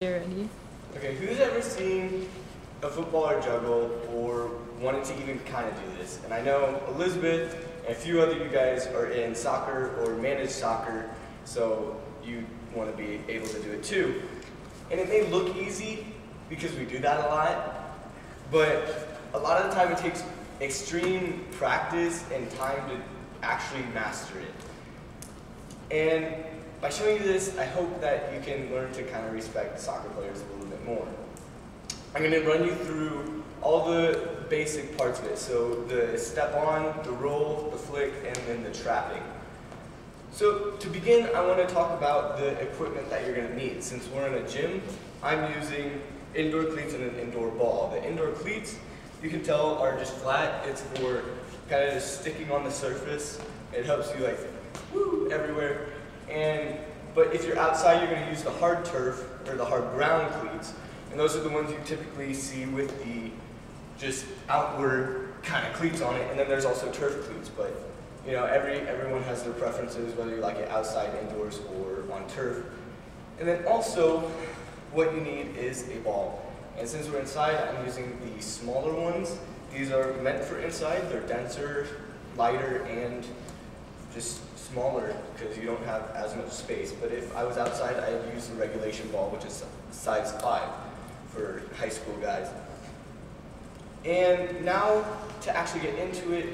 ready? Okay, who's ever seen a footballer juggle or wanted to even kind of do this? And I know Elizabeth and a few other you guys are in soccer or managed soccer, so you want to be able to do it too. And it may look easy because we do that a lot, but a lot of the time it takes extreme practice and time to actually master it. And by showing you this, I hope that you can learn to kind of respect soccer players a little bit more. I'm going to run you through all the basic parts of it. So the step on, the roll, the flick, and then the trapping. So to begin, I want to talk about the equipment that you're going to need. Since we're in a gym, I'm using indoor cleats and an indoor ball. The indoor cleats, you can tell, are just flat. It's for kind of just sticking on the surface. It helps you like, woo, everywhere. And, but if you're outside, you're going to use the hard turf or the hard ground cleats. And those are the ones you typically see with the just outward kind of cleats on it. And then there's also turf cleats. But you know, every everyone has their preferences, whether you like it outside, indoors, or on turf. And then also, what you need is a ball. And since we're inside, I'm using the smaller ones. These are meant for inside. They're denser, lighter, and just smaller because you don't have as much space. But if I was outside, I'd use the regulation ball, which is size 5 for high school guys. And now, to actually get into it,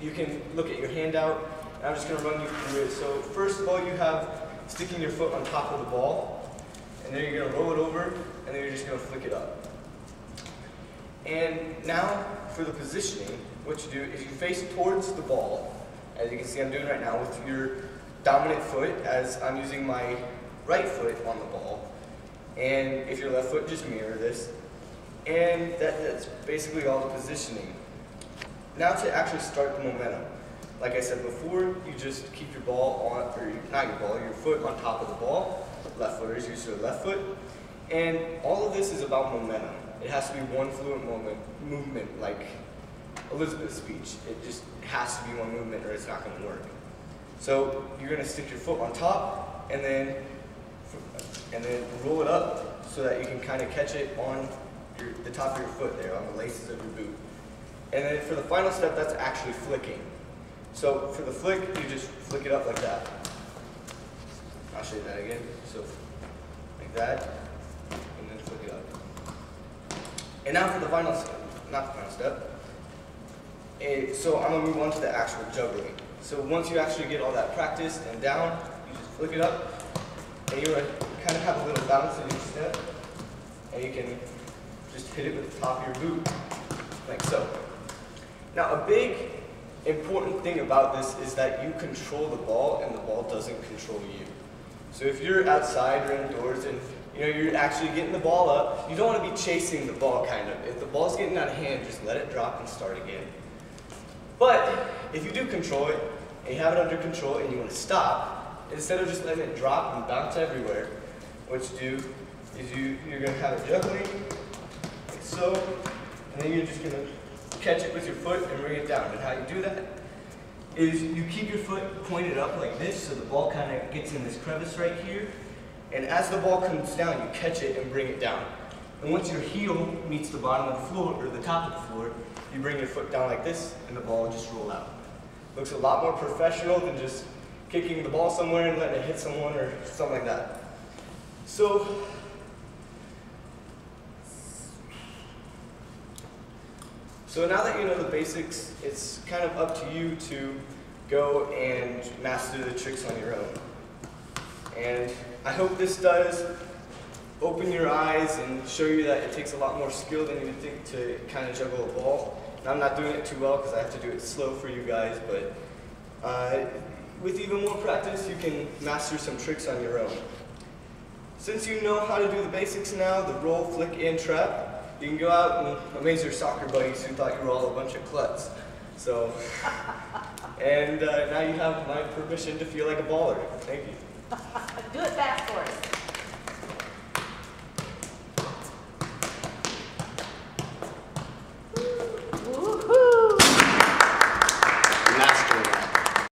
you can look at your handout. I'm just going to run you through it. So first of all, you have sticking your foot on top of the ball. And then you're to roll it over, and then you're just going to flick it up. And now, for the positioning, what you do is you face towards the ball, as you can see I'm doing right now with your dominant foot as I'm using my right foot on the ball. And if your left foot, just mirror this. And that, that's basically all the positioning. Now to actually start the momentum. Like I said before, you just keep your ball on, or not your ball, your foot on top of the ball. Left footers use their left foot. And all of this is about momentum. It has to be one fluent moment, movement, like Elizabeth's speech. It just has to be one movement or it's not going to work. So you're going to stick your foot on top and then and then roll it up so that you can kind of catch it on your, the top of your foot there, on the laces of your boot. And then for the final step, that's actually flicking. So for the flick, you just flick it up like that. I'll show you that again. So like that, and then flick it up. And now for the final step, not the final step, so I'm gonna move on to the actual juggling. So once you actually get all that practiced and down, you just flick it up, and you're gonna kind of have a little bounce in each step, and you can just hit it with the top of your boot, like so. Now a big important thing about this is that you control the ball and the ball doesn't control you. So if you're outside or indoors and you know you're actually getting the ball up, you don't want to be chasing the ball kind of. If the ball's getting out of hand, just let it drop and start again. But if you do control it, and you have it under control, and you want to stop, instead of just letting it drop and bounce everywhere, what you do is you, you're going to have it juggling, like so, and then you're just going to catch it with your foot and bring it down. And how you do that is you keep your foot pointed up like this, so the ball kind of gets in this crevice right here, and as the ball comes down, you catch it and bring it down. And once your heel meets the bottom of the floor, or the top of the floor, you bring your foot down like this, and the ball will just roll out. Looks a lot more professional than just kicking the ball somewhere and letting it hit someone or something like that. So, so now that you know the basics, it's kind of up to you to go and master the tricks on your own. And I hope this does open your eyes and show you that it takes a lot more skill than you would think to kind of juggle a ball. And I'm not doing it too well because I have to do it slow for you guys, but uh, with even more practice, you can master some tricks on your own. Since you know how to do the basics now, the roll, flick, and trap, you can go out and amaze your soccer buddies who thought you were all a bunch of klutz. So, and uh, now you have my permission to feel like a baller. Thank you. Do it back for us.